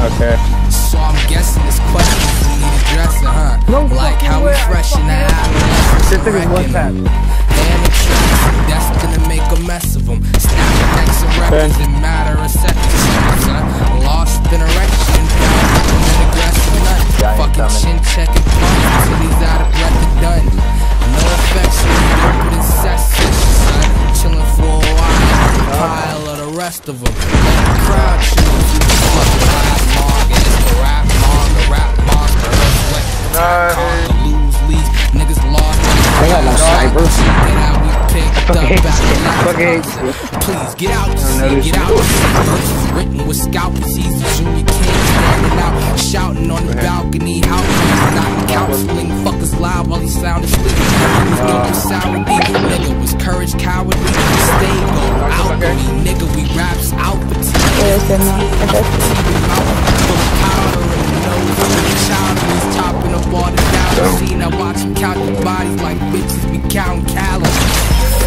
Okay. So I'm guessing this question is you need addressing, huh? No like how we fresh in the house. This thing is one tap. Destined to make a mess of them. Snap next to records in matter of seconds. Huh? Lost in erection. Fucking chin checking until he's out of breath and done. No affection, incessant. Chilling for a while, pile of the rest of them. Hates you. Please get out, know see, this get out. Verses written with scalpels, he's the junior king standing out, shouting on the balcony. How he's not counseling, fuckers loud while he sound asleep. He was no sour deep, nigga was courage cowardly. Stay go out, nigga we raps out for Chopping up all the down scene. I watch him count the bodies like bitches be counting calories.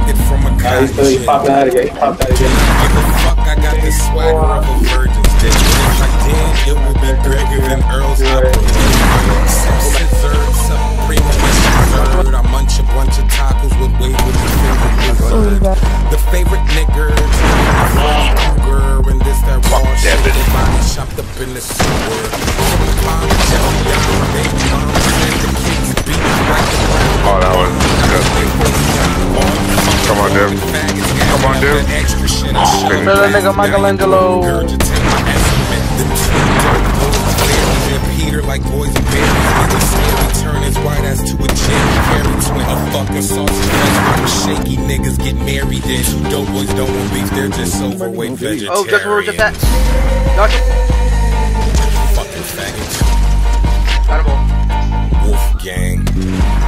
nigga picked it from a cotton shit. out again. He popped out again. Give a fuck, I got the swagger of a virgin's dick. If I did, it would be bigger than Earl's opera. Sip scissors, supreme dessert. I munch a bunch of tacos with wave with the favorite dessert. The favorite nigger, Freddy Krueger, and this that raw shit. Their body chopped up in the sewer. Mom, tell down, baby mom, Come on, Dev. Come on, Dev. Extra Oh. Little nigga Michelangelo. Regurgitate my estimate. The two dope bulls clear. Jim Peter like boys and berries. Niggas say we turn his white ass to a gin carry twin. A fucking sausage. Shaky niggas get married in. Two dope boys don't want beef. They're just overweight vegetarian. Oh, just where was that? Knock him. Fucking faggots. Got him all. Wolf gang.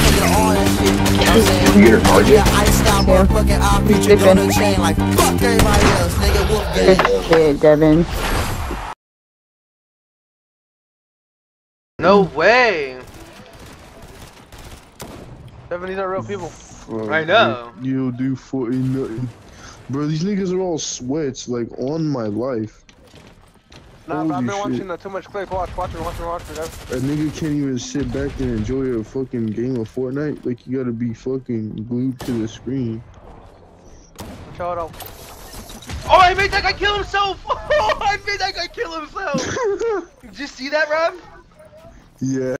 Out of nowhere taking all that shit. You know what I'm saying? Yeah, ice style, motherfucking eye feature, on the chain, like fuck everybody else, nigga. Wolf gang. Shit, Devin. No way. Devin, these are real people. I know. You'll do 40 nothing. Bro, these niggas are all sweats, like, on my life. Nah, but I've Holy been watching shit. uh, too much clips. Watch, watch it, watch it, watch it. That's- A nigga can't even sit back and enjoy a fucking game of Fortnite. Like, you gotta be fucking glued to the screen. Shout out. Oh, I made that guy kill himself! Oh, I made that guy kill himself! Did you see that, Rob? Yeah.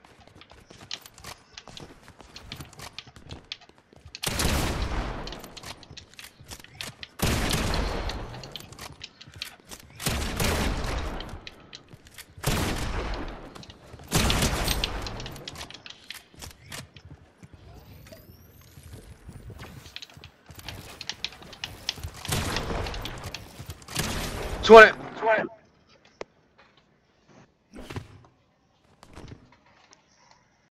20. 20.